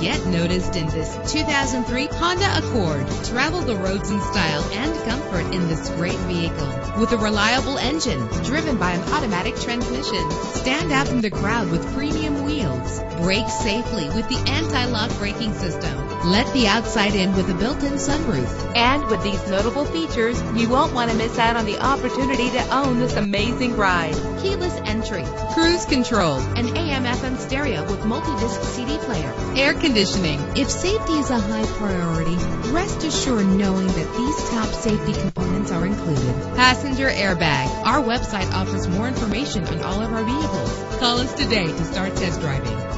noticed in this 2003 Honda Accord. Travel the roads in style and comfort in this great vehicle. With a reliable engine driven by an automatic transmission. Stand out from the crowd with premium wheels. Brake safely with the anti-lock braking system. Let the outside in with a built-in sunroof. And with these notable features, you won't want to miss out on the opportunity to own this amazing ride. Keyless entry, cruise control, an AM FM stereo with multi-disc CD player, air conditioning. If safety is a high priority, rest assured knowing that these top safety components are included. Passenger airbag. Our website offers more information on all of our vehicles. Call us today to start test driving.